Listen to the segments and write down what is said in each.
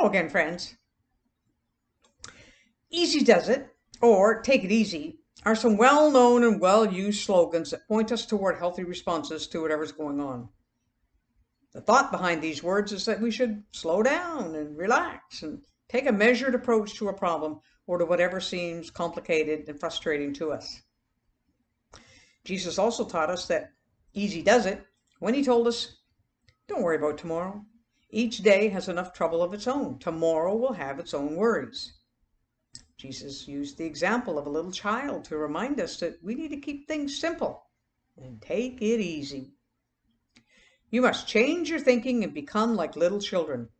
Again, friends. Easy does it, or take it easy, are some well known and well used slogans that point us toward healthy responses to whatever's going on. The thought behind these words is that we should slow down and relax and take a measured approach to a problem or to whatever seems complicated and frustrating to us. Jesus also taught us that easy does it when he told us, don't worry about tomorrow. Each day has enough trouble of its own. Tomorrow will have its own worries. Jesus used the example of a little child to remind us that we need to keep things simple and take it easy. You must change your thinking and become like little children.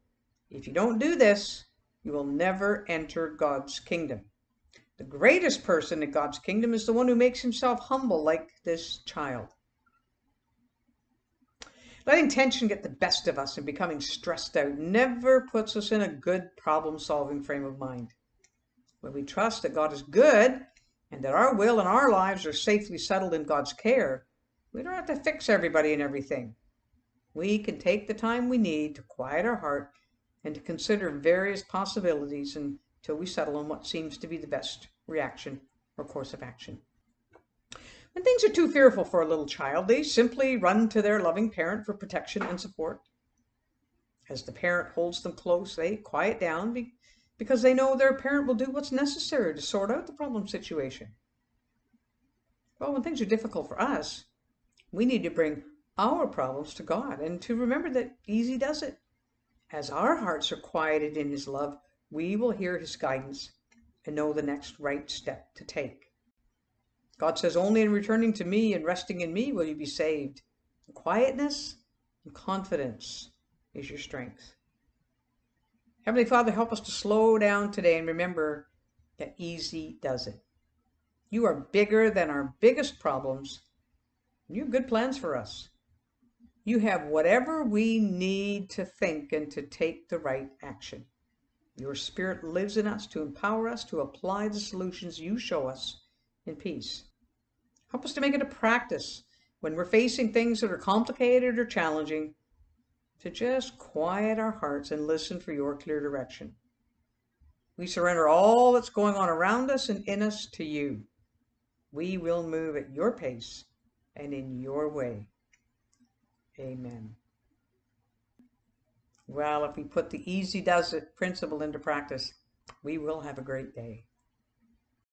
If you don't do this, you will never enter God's kingdom. The greatest person in God's kingdom is the one who makes himself humble like this child. Letting tension get the best of us and becoming stressed out never puts us in a good problem solving frame of mind. When we trust that God is good and that our will and our lives are safely settled in God's care, we don't have to fix everybody and everything. We can take the time we need to quiet our heart and to consider various possibilities until we settle on what seems to be the best reaction or course of action. When things are too fearful for a little child, they simply run to their loving parent for protection and support. As the parent holds them close, they quiet down because they know their parent will do what's necessary to sort out the problem situation. Well, when things are difficult for us, we need to bring our problems to God and to remember that easy does it. As our hearts are quieted in His love, we will hear His guidance and know the next right step to take. God says, Only in returning to me and resting in me will you be saved. And quietness and confidence is your strength. Heavenly Father, help us to slow down today and remember that easy does it. You are bigger than our biggest problems. You have good plans for us. You have whatever we need to think and to take the right action. Your Spirit lives in us to empower us to apply the solutions you show us in peace. Help us to make it a practice when we're facing things that are complicated or challenging to just quiet our hearts and listen for your clear direction. We surrender all that's going on around us and in us to you. We will move at your pace and in your way. Amen. Well, if we put the easy does it principle into practice, we will have a great day.